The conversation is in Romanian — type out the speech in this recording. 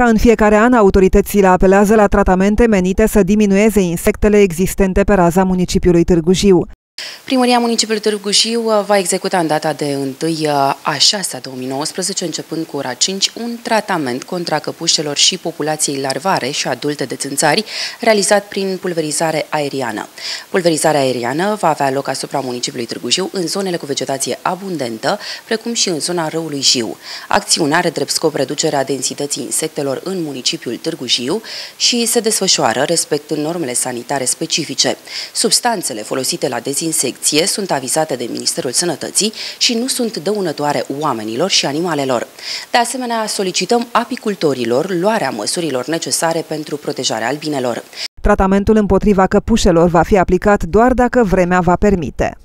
Ca în fiecare an, autoritățile apelează la tratamente menite să diminueze insectele existente pe raza municipiului Târgu Jiu. Primăria Municipiului Târgu Jiu uh, va executa în data de 1 uh, a 6 a 2019, începând cu ora 5, un tratament contra căpușelor și populației larvare și adulte de țânțari, realizat prin pulverizare aeriană. Pulverizarea aeriană va avea loc asupra municipiului Târgu Jiu în zonele cu vegetație abundentă, precum și în zona râului Jiu. Acțiunea are drept scop reducerea densității insectelor în municipiul Târgu Jiu și se desfășoară respectând normele sanitare specifice. Substanțele folosite la dezinsecție protecție sunt avizate de Ministerul Sănătății și nu sunt dăunătoare oamenilor și animalelor. De asemenea, solicităm apicultorilor luarea măsurilor necesare pentru protejarea albinelor. Tratamentul împotriva căpușelor va fi aplicat doar dacă vremea va permite.